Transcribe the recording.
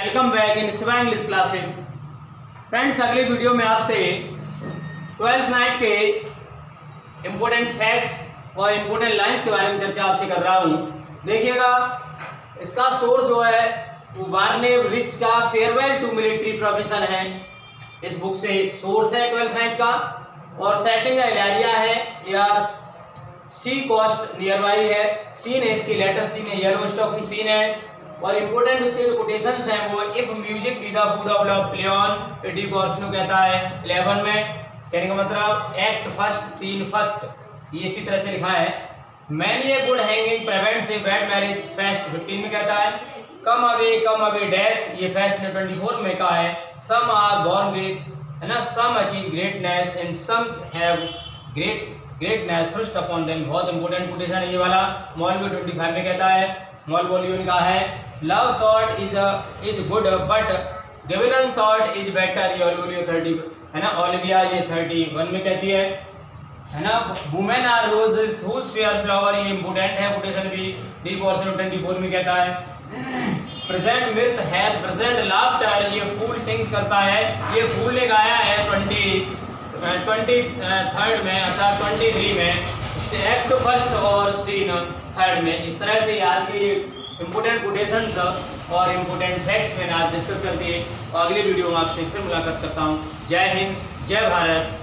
Welcome back in Shiva English classes friends अगले video में आपसे ट्वेल्थ नाइट के इम्पोर्टेंट फैक्ट्स और इम्पोर्टेंट लाइंस के बारे में चर्चा आपसे कर रहा हूँ। देखिएगा, इसका सोर्स जो है, वो वार्ने रिच का फेयरवेल टू मिलिट्री प्रोफेशन है। इस बुक से सोर्स है ट्वेल्थ नाइट का और सेटिंग एरिया है या सी कॉस्ट नियर बाई है। सीन है इसकी लेटर सीन है येलो स्टॉकिंग सीन है और इम्पोर्टेंट उसके जो कोटेशंस हैं वो if music with the food of love play on Duke Orsino कहता है 11 में, कहने का मतलब एक्ट फ़र्स्ट सीन फ़र्स्ट ये इसी तरह से लिखा है। Many a good hanging prevent से बैड मैरिज फेस्ट 15 में कहता है। Come away come away death ये फेस्ट ने 24 में कहा है। सम आर बॉर्न ग्रेट है ना? Some achieve greatness and some have great greatness thrust upon them बहुत इंपॉर्टेंट कोटेशन है ये वाला। मॉल में 25 में कहता है। मॉल वॉल्यूम का है। Love sought is is good but given sought is better ये ऑलिवियो थर्टी है ना? ओलिविया ये थर्टी वन में कहती है है ना? Women are roses whose fair flower ये इंपोर्टेंट है कोटेशन भी डी पोर्शन ट्वेंटी फोर में कहता है प्रेजेंट मृत है प्रेजेंट लाफ्टर ये फूल सिंग्स करता है, ये फूल ने गाया है ट्वेंटी ट्वेंटी थर्ड में, अर्थात ट्वेंटी थ्री में एक्ट फ़र्स्ट और सीन थर्ड में। इस तरह से आज के इंपोर्टेंट कोटेशंस और इम्पोर्टेंट फैक्ट्स मैंने आज डिस्कस कर दिए। और अगले वीडियो में आपसे फिर मुलाकात करता हूँ। जय हिंद, जय भारत।